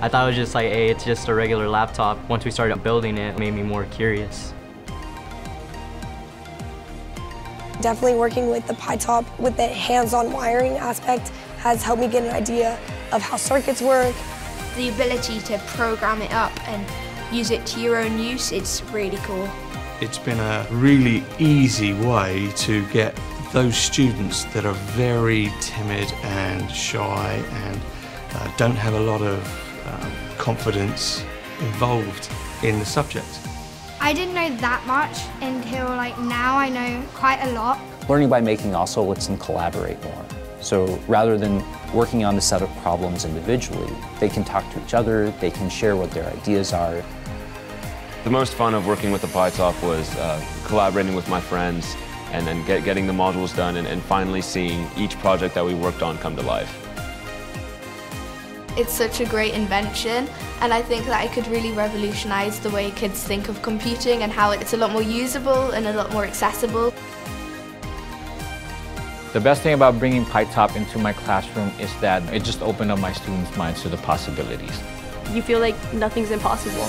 I thought it was just like, hey, it's just a regular laptop. Once we started building it, it made me more curious. Definitely working with the pi-top with the hands-on wiring aspect has helped me get an idea of how circuits work. The ability to program it up and use it to your own use, it's really cool. It's been a really easy way to get those students that are very timid and shy and uh, don't have a lot of confidence involved in the subject. I didn't know that much until like now I know quite a lot. Learning by making also lets them collaborate more. So rather than working on the set of problems individually, they can talk to each other, they can share what their ideas are. The most fun of working with the pi-top was uh, collaborating with my friends and then get, getting the modules done and, and finally seeing each project that we worked on come to life. It's such a great invention and I think that it could really revolutionise the way kids think of computing and how it's a lot more usable and a lot more accessible. The best thing about bringing pi-top into my classroom is that it just opened up my students' minds to the possibilities. You feel like nothing's impossible.